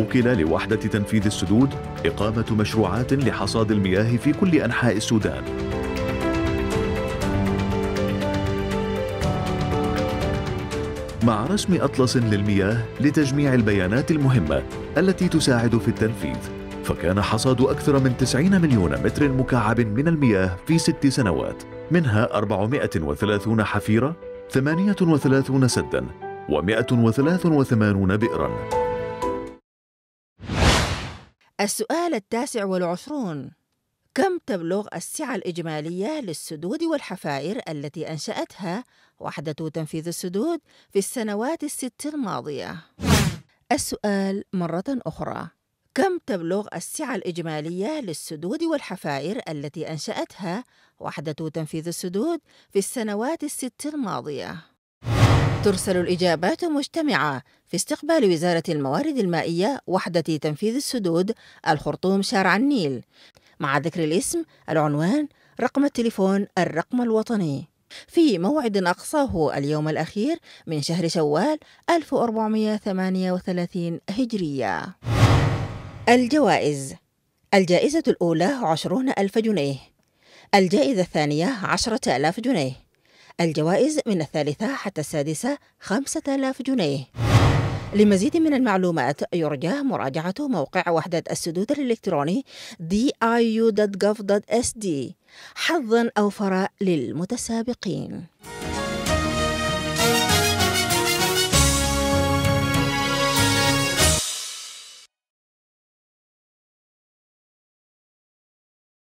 وكل لوحدة تنفيذ السدود إقامة مشروعات لحصاد المياه في كل أنحاء السودان. مع رسم أطلس للمياه لتجميع البيانات المهمة التي تساعد في التنفيذ فكان حصاد أكثر من 90 مليون متر مكعب من المياه في ست سنوات منها 430 حفيرة 38 سدا و183 بئرا. السؤال التاسع والعشرون كم تبلغ السعة الإجمالية للسدود والحفائر التي أنشأتها وحدة تنفيذ السدود في السنوات الست الماضية؟ السؤال مرة أخرى كم تبلغ السعة الإجمالية للسدود والحفائر التي أنشأتها وحدة تنفيذ السدود في السنوات الست الماضية؟ ترسل الإجابات مجتمعة في استقبال وزارة الموارد المائية وحدة تنفيذ السدود الخرطوم شارع النيل. مع ذكر الاسم، العنوان، رقم التليفون، الرقم الوطني. في موعد أقصاه اليوم الأخير من شهر شوال 1438 هجرية. الجوائز. الجائزة الأولى عشرون ألف جنيه. الجائزة الثانية عشرة آلاف جنيه. الجوائز من الثالثة حتى السادسة خمسة آلاف جنيه. لمزيد من المعلومات يرجى مراجعة موقع وحدة السدود الإلكتروني diu.gov.sd حظا أوفر للمتسابقين.